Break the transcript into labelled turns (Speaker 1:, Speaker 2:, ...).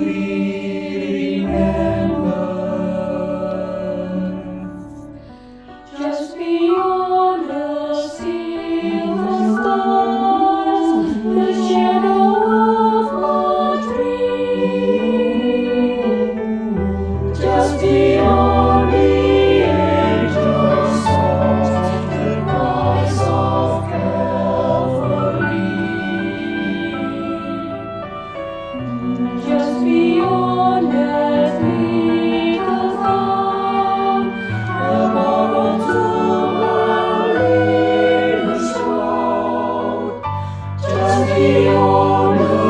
Speaker 1: we beyond